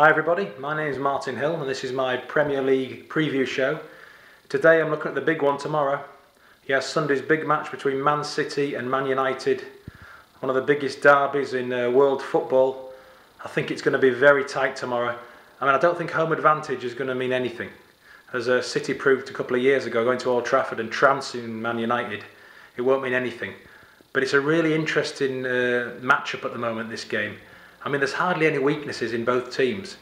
Hi everybody, my name is Martin Hill and this is my Premier League preview show. Today I'm looking at the big one tomorrow. Yes, Sunday's big match between Man City and Man United. One of the biggest derbies in uh, world football. I think it's going to be very tight tomorrow. I mean, I don't think home advantage is going to mean anything. As uh, City proved a couple of years ago, going to Old Trafford and trouncing Man United, it won't mean anything. But it's a really interesting uh, matchup at the moment, this game. I mean, there's hardly any weaknesses in both teams.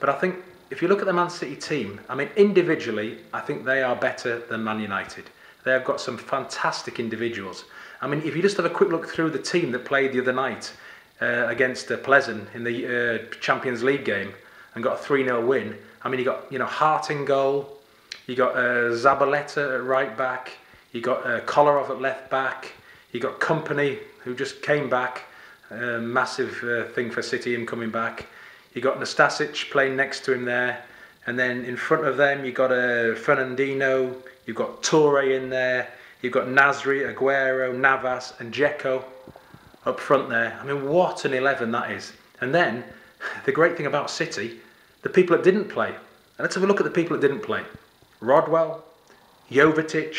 But I think if you look at the Man City team, I mean, individually, I think they are better than Man United. They have got some fantastic individuals. I mean, if you just have a quick look through the team that played the other night uh, against uh, Plzen in the uh, Champions League game and got a 3 0 win, I mean, you got, you know, Hart in goal, you got uh, Zabaleta at right back, you got uh, Kolarov at left back, you got Kompany, who just came back. A massive uh, thing for City, him coming back. You got Nastasic playing next to him there. And then in front of them, you've got uh, Fernandinho, you've got Toure in there, you've got Nasri, Aguero, Navas, and Dzeko up front there. I mean, what an 11 that is. And then, the great thing about City, the people that didn't play. Let's have a look at the people that didn't play. Rodwell, Jovetic,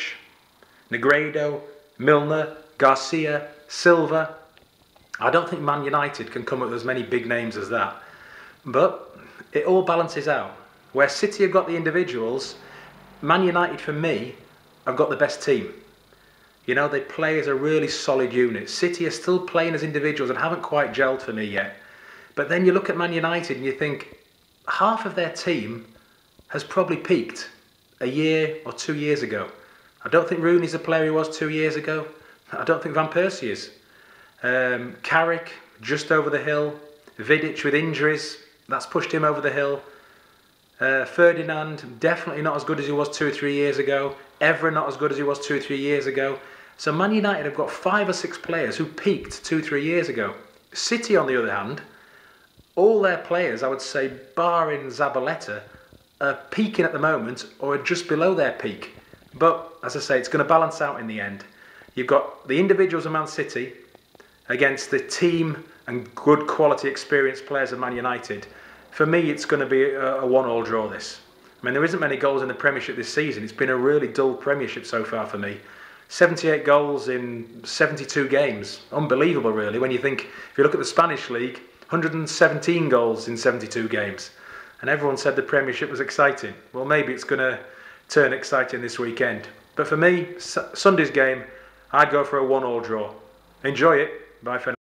Negredo, Milner, Garcia, Silva, I don't think Man United can come up with as many big names as that. But it all balances out. Where City have got the individuals, Man United for me have got the best team. You know, they play as a really solid unit. City are still playing as individuals and haven't quite gelled for me yet. But then you look at Man United and you think half of their team has probably peaked a year or two years ago. I don't think Rooney's the player he was two years ago. I don't think Van Persie is. Um, Carrick just over the hill. Vidic with injuries, that's pushed him over the hill. Uh, Ferdinand, definitely not as good as he was two or three years ago. Evra, not as good as he was two or three years ago. So Man United have got five or six players who peaked two or three years ago. City, on the other hand, all their players, I would say, barring Zabaleta, are peaking at the moment or are just below their peak. But, as I say, it's going to balance out in the end. You've got the individuals of Man City, against the team and good quality experienced players of Man United, for me it's going to be a, a one-all draw this. I mean, there isn't many goals in the Premiership this season. It's been a really dull Premiership so far for me. 78 goals in 72 games. Unbelievable, really, when you think, if you look at the Spanish League, 117 goals in 72 games. And everyone said the Premiership was exciting. Well, maybe it's going to turn exciting this weekend. But for me, Sunday's game, I'd go for a one-all draw. Enjoy it. Bye for now.